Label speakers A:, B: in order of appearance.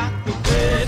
A: quatro pés.